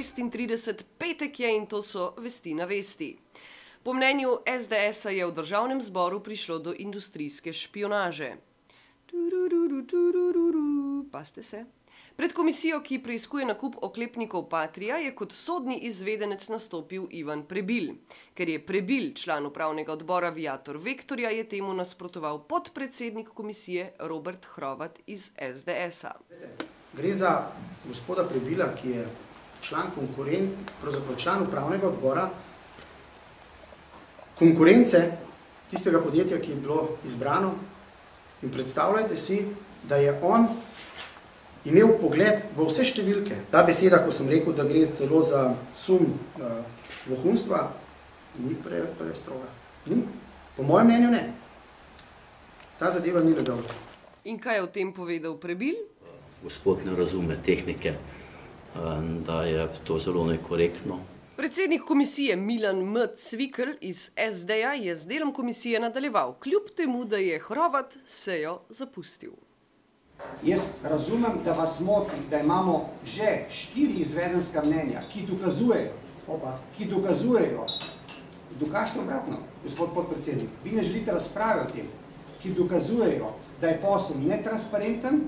136, petek je in to so vesti na vesti. Po mnenju SDS-a je v državnem zboru prišlo do industrijske špionaže. Turururu, turururu, paste se. Pred komisijo, ki preizkuje nakup oklepnikov Patria, je kot sodni izvedenec nastopil Ivan Prebil. Ker je Prebil član upravnega odbora Viator Vektorja, je temu nasprotoval podpredsednik komisije Robert Hrovat iz SDS-a. Gre za gospoda Prebila, ki je član konkurent, pravzaprav član upravnega odbora, konkurence tistega podjetja, ki je bilo izbrano in predstavljajte si, da je on imel pogled v vse številke. Ta beseda, ko sem rekel, da gre celo za sum uh, vohunstva, ni pre, pre stroga. Ni. Po mojem mnenju ne. Ta zadeva ni legalna. In kaj je o tem povedal Prebil? Gospod ne razume tehnike, da je to zelo nekorektno. Predsednik komisije Milan M. Cvikl iz SD-ja je z delom komisije nadaljeval, kljub temu, da je Hrovat sejo zapustil. Jaz razumem, da vas moti, da imamo že štiri izvedenska mnenja, ki dokazujejo, oba, ki dokazujejo, dokažite obratno, gospod podpredsednik, vi ne želite razprave o tem, ki dokazujejo, da je posel netransparenten,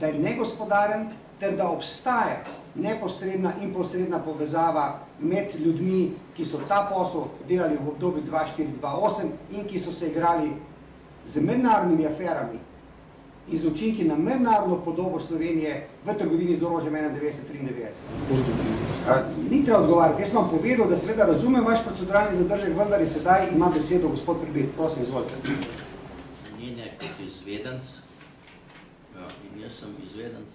da je negospodaren, ter da obstaja neposredna in posredna povezava med ljudmi, ki so ta posel delali v obdobju 2004-2008 in ki so se igrali z mednarodnimi aferami in z učinki na mednarodno podobo Slovenije v trgovini z orožjem 1993. Ni treba odgovarjati. Jaz sem vam povedal, da seveda razumem vaš proceduralni zadržek, vendar je sedaj ima besedo gospod Prebir. Prosim, izvolite. Ni nekaj izvedenc, ja, in jaz sem izvedenc.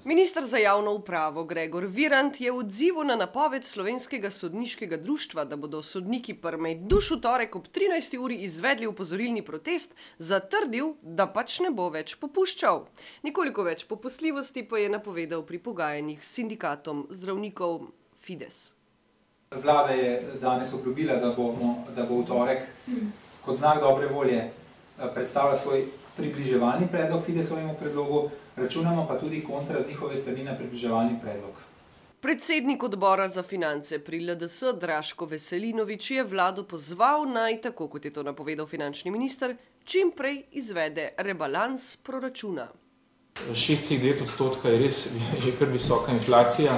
Ministr za javno upravo Gregor Virant je v odzivu na napoved slovenskega sodniškega društva, da bodo sodniki prmej duš v torek ob 13. uri izvedli upozorilni protest, zatrdil, da pač ne bo več popuščal. Nekoliko več popustljivosti pa je napovedal pri pogajanjih s sindikatom zdravnikov Fides. Vlada je danes obljubila, da, bomo, da bo v torek kot znak dobre volje eh, predstavila svoj približevalni predlog Fidesovemu predlogu, računamo pa tudi kontra z njihove strani na približevalni predlog. Predsednik odbora za finance pri LDS Draško Veselinovič je vlado pozval naj, tako kot je to napovedal finančni minister, čim prej izvede rebalans proračuna. 6,9 odstotka je res že kar visoka inflacija.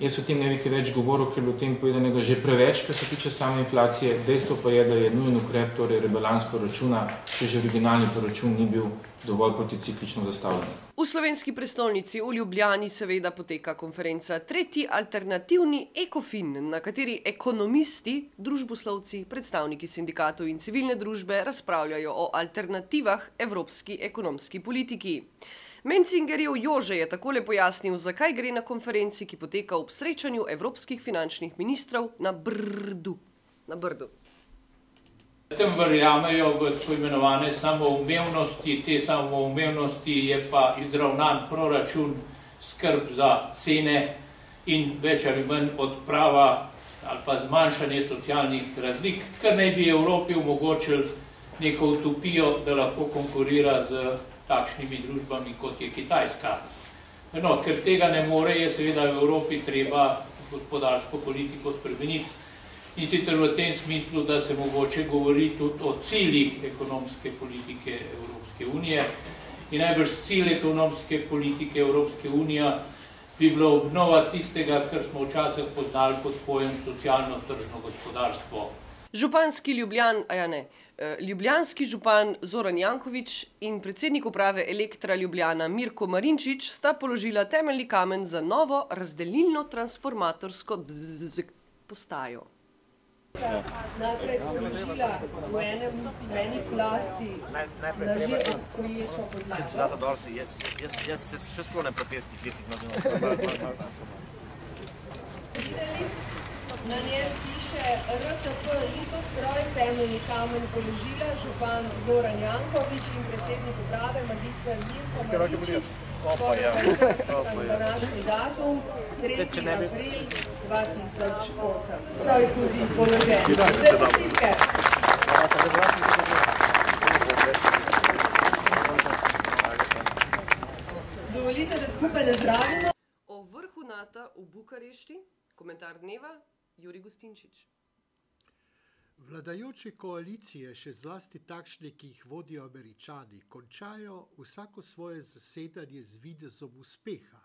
Jaz o tem ne bi kaj več govoril, ker je o tem povedanega že preveč, kar se tiče same inflacije. Dejstvo pa je, da je nujen ukrep, torej rebalans proračuna, če že originalni proračun ni bil dovolj proticiklično zastavljen. V slovenski prestolnici v Ljubljani seveda poteka konferenca Tretji alternativni ekofin, na kateri ekonomisti, družboslovci, predstavniki sindikatov in civilne družbe razpravljajo o alternativah evropski ekonomski politiki. Mencingerjev Jože je takole pojasnil, zakaj gre na konferenci, ki poteka ob srečanju evropskih finančnih ministrov na Brdu. Na Brdu. Tem verjamejo v tako imenovane samoumevnosti, te samoumevnosti je pa izravnan proračun, skrb za cene in več ali manj odprava ali pa zmanjšanje socialnih razlik, kar naj bi Evropi omogočil neko utopijo, da lahko konkurira z takšnimi družbami, kot je Kitajska. No, ker tega ne more, je seveda v Evropi treba gospodarsko politiko spremeniti in sicer v tem smislu, da se mogoče govori tudi o ciljih ekonomske politike Evropske unije in najbrž cilj ekonomske politike Evropske unije bi bilo obnova tistega, kar smo včasih poznali pod pojem socialno-tržno gospodarstvo. Županski Ljubljan, a ja ne, Ljubljanski župan Zoran Jankovič in predsednik uprave Elektra Ljubljana Mirko Marinčič sta položila temeljni kamen za novo razdelilno transformatorsko bzzz postajo. Najprej položila v enem, v eni plasti na že obstoječo podlago. Jaz se še sklonem po testih letih. Videli? Na njej piše RTP Litostroj, temeljni kamen položila župan Zoran Jankovič in predsednik uprave magistra Mirko Marinčič. Skoraj pa sem današnji datum, 3. april 2008. Stroj tudi položen. Vse čestitke. Dovolite, da skupaj nazdravimo. O vrhu NATO v Bukarešti, Komentar dneva Juri Gustinčič. Vladajoče koalicije, še zlasti takšne, ki jih vodijo američani, končajo vsako svoje zasedanje z videzom uspeha.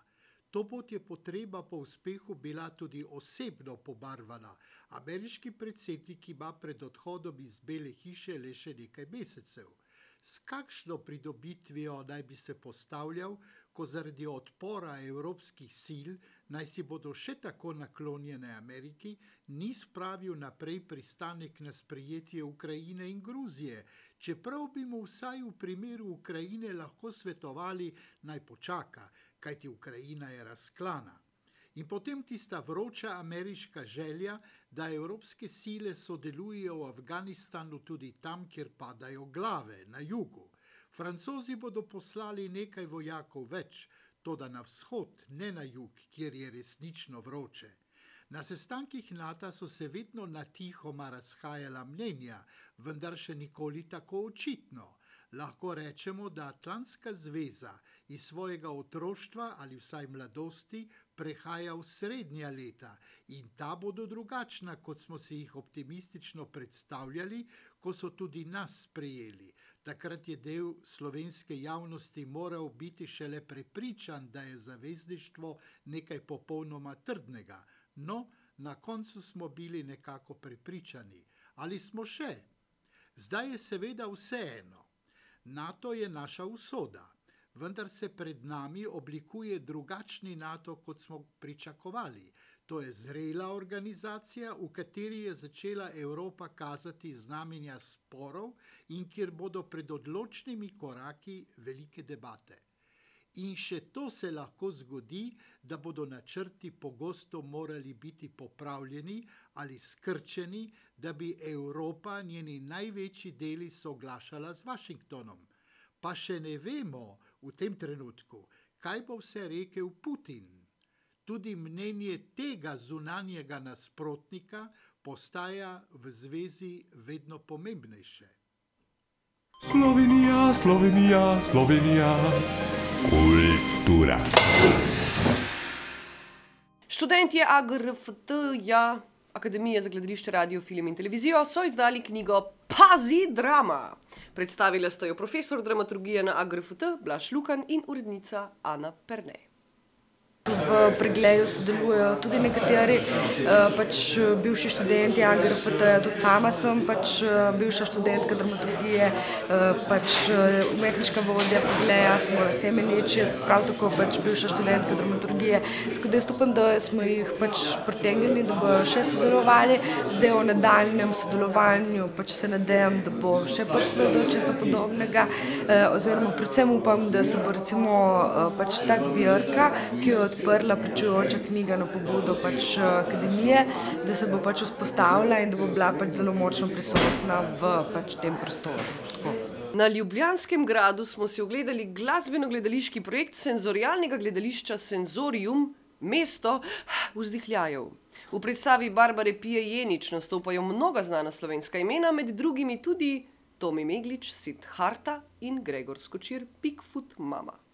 To pot je potreba po uspehu bila tudi osebno pobarvana. Ameriški predsednik ima pred odhodom iz Bele hiše le še nekaj mesecev. S kakšno pridobitvijo naj bi se postavljal, ko zaradi odpora evropskih sil, naj si bodo še tako naklonjene Ameriki, ni spravil naprej pristanek na sprejetje Ukrajine in Gruzije, čeprav bi mu vsaj v primeru Ukrajine lahko svetovali naj počaka, kajti Ukrajina je razklana. In potem tista vroča ameriška želja, da evropske sile sodelujejo v Afganistanu tudi tam, kjer padajo glave, na jugu. Francozi bodo poslali nekaj vojakov več, toda na vzhod, ne na jug, kjer je resnično vroče. Na sestankih NATO so se vedno na tihoma razhajala mnenja, vendar še nikoli tako očitno lahko rečemo, da Atlantska zveza iz svojega otroštva ali vsaj mladosti prehaja v srednja leta in ta bodo drugačna, kot smo si jih optimistično predstavljali, ko so tudi nas sprejeli. Takrat je del slovenske javnosti moral biti šele prepričan, da je zavezništvo nekaj popolnoma trdnega. No, na koncu smo bili nekako prepričani. Ali smo še? Zdaj je seveda vseeno. NATO je naša usoda, vendar se pred nami oblikuje drugačni NATO, kot smo pričakovali. To je zrela organizacija, v kateri je začela Evropa kazati znamenja sporov in kjer bodo pred odločnimi koraki velike debate. In še to se lahko zgodi, da bodo načrti pogosto morali biti popravljeni ali skrčeni, da bi Evropa njeni največji deli soglašala z Washingtonom. Pa še ne vemo v tem trenutku, kaj bo vse rekel Putin. Tudi mnenje tega zunanjega nasprotnika postaja v zvezi vedno pomembnejše. Slovenija, Slovenija, Slovenija. Kultura. Študentje AGRFT, ja, Akademije za gledališče, radio, film in televizijo, so izdali knjigo Pazi drama. Predstavila sta jo profesor dramaturgije na AGRFT Blaž Lukan in urednica Ana Perne. V pregledu sodelujejo tudi nekateri pač bivši študenti AGRFT, tudi sama sem pač bivša študentka dramaturgije, pač umetniška vodja pregleja smo Semenič, prav tako pač bivša študentka dramaturgije. Tako da jaz upam, da smo jih pač pritegnili, da bojo še sodelovali. Zdaj o nadaljnjem sodelovanju pač se nadejam, da bo še prišlo do česa podobnega oziroma predvsem upam, da se bo recimo pač ta zbirka, ki jo odprla pričujoča knjiga na pobudo pač akademije, da se bo pač vzpostavila in da bo bila pač zelo močno prisotna v pač tem prostoru. Na Ljubljanskem gradu smo si ogledali glasbeno-gledališki projekt senzorialnega gledališča Senzorium, mesto vzdihljajev. V predstavi Barbare Pije Jenič nastopajo mnoga znana slovenska imena, med drugimi tudi Tomi Meglič, Siddharta in Gregor Skočir, Bigfoot Mama.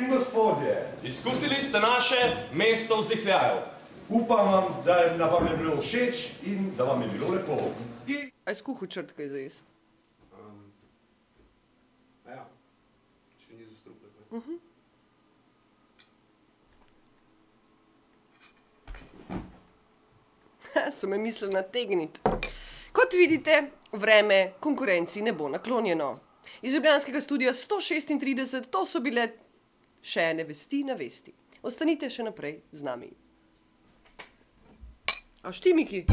In gospodje, Izkusili ste naše mesto vzdihljajev. upam vam, da na vam je bilo všeč in da vam je bilo lepo. In... A je skuhal črt kaj za jesti? Um, ja, še ni zastrupno. Uh -huh. so me mislili nategniti. Kot vidite, vreme konkurenci ne bo naklonjeno. Iz ljubljanskega studia 136 to so bile še ene vesti na vesti. Ostanite še naprej z nami. A štimiki?